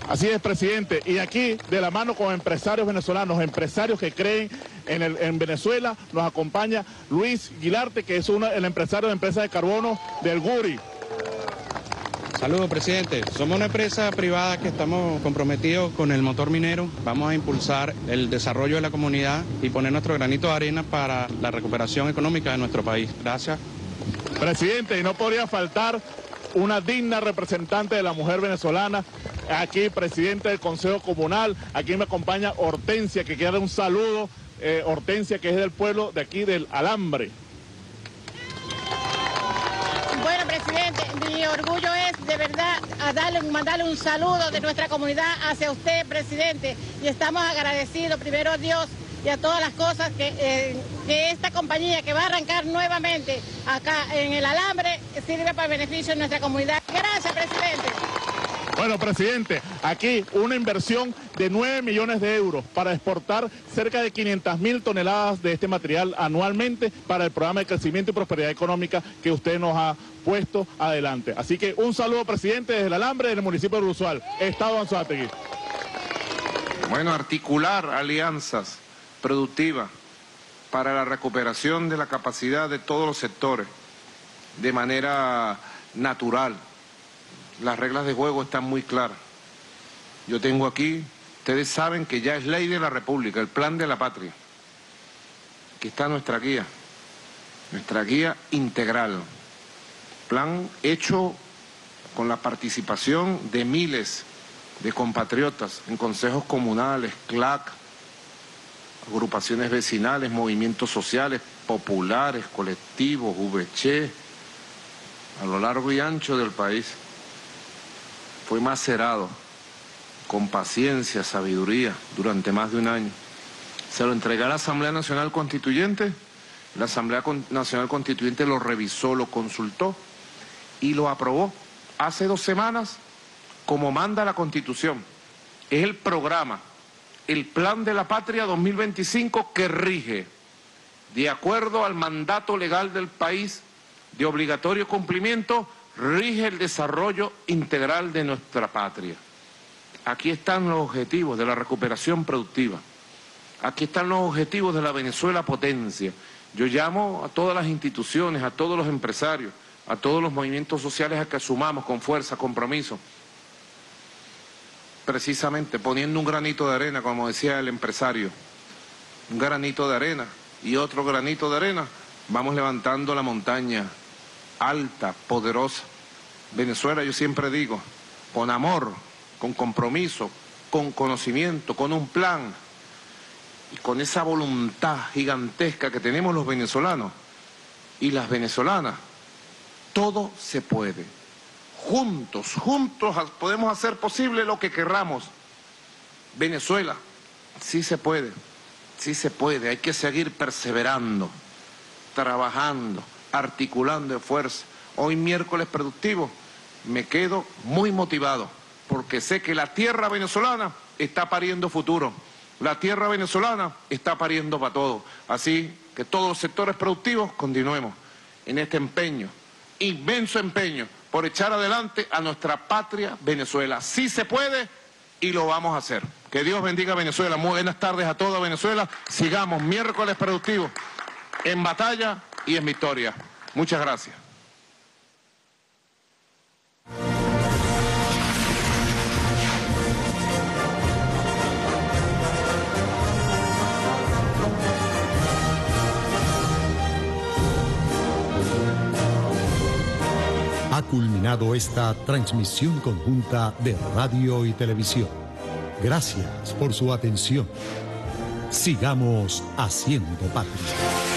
Así es, presidente. Y aquí, de la mano con empresarios venezolanos, empresarios que creen en, el, en Venezuela, nos acompaña Luis Guilarte, que es uno, el empresario de empresa de carbono del Guri. Saludos, presidente. Somos una empresa privada que estamos comprometidos con el motor minero. Vamos a impulsar el desarrollo de la comunidad y poner nuestro granito de arena para la recuperación económica de nuestro país. Gracias. Presidente, y no podría faltar una digna representante de la mujer venezolana, aquí presidente del Consejo Comunal, aquí me acompaña Hortensia, que quiere dar un saludo, eh, Hortensia, que es del pueblo de aquí del Alambre. Bueno, presidente, mi orgullo es de verdad mandarle un saludo de nuestra comunidad hacia usted, presidente, y estamos agradecidos. Primero a Dios y a todas las cosas que, eh, que esta compañía que va a arrancar nuevamente acá en el alambre sirve para el beneficio de nuestra comunidad. Gracias, presidente. Bueno, presidente, aquí una inversión de 9 millones de euros para exportar cerca de 500 mil toneladas de este material anualmente para el programa de crecimiento y prosperidad económica que usted nos ha puesto adelante. Así que un saludo, presidente, desde el Alambre, del municipio de Usual, Estado de Anzuategui. Bueno, articular alianzas productivas para la recuperación de la capacidad de todos los sectores de manera natural. Las reglas de juego están muy claras. Yo tengo aquí, ustedes saben que ya es ley de la República, el plan de la patria. Aquí está nuestra guía, nuestra guía integral. Plan hecho con la participación de miles de compatriotas en consejos comunales, CLAC, agrupaciones vecinales, movimientos sociales, populares, colectivos, VC, a lo largo y ancho del país. Fue macerado con paciencia, sabiduría, durante más de un año. Se lo entregué a la Asamblea Nacional Constituyente, la Asamblea Nacional Constituyente lo revisó, lo consultó y lo aprobó hace dos semanas como manda la Constitución. Es el programa el Plan de la Patria 2025 que rige, de acuerdo al mandato legal del país de obligatorio cumplimiento, rige el desarrollo integral de nuestra patria. Aquí están los objetivos de la recuperación productiva. Aquí están los objetivos de la Venezuela potencia. Yo llamo a todas las instituciones, a todos los empresarios, a todos los movimientos sociales a que asumamos con fuerza, compromiso, precisamente poniendo un granito de arena, como decía el empresario, un granito de arena y otro granito de arena, vamos levantando la montaña alta, poderosa. Venezuela, yo siempre digo, con amor, con compromiso, con conocimiento, con un plan y con esa voluntad gigantesca que tenemos los venezolanos y las venezolanas, todo se puede juntos, juntos podemos hacer posible lo que querramos. Venezuela, sí se puede, sí se puede, hay que seguir perseverando, trabajando, articulando esfuerzos. Hoy miércoles productivo me quedo muy motivado porque sé que la tierra venezolana está pariendo futuro. La tierra venezolana está pariendo para todo. Así que todos los sectores productivos continuemos en este empeño, inmenso empeño por echar adelante a nuestra patria Venezuela. Sí se puede y lo vamos a hacer. Que Dios bendiga a Venezuela. Muy buenas tardes a toda Venezuela. Sigamos miércoles productivos en batalla y en victoria. Muchas gracias. Culminado esta transmisión conjunta de radio y televisión. Gracias por su atención. Sigamos haciendo patria.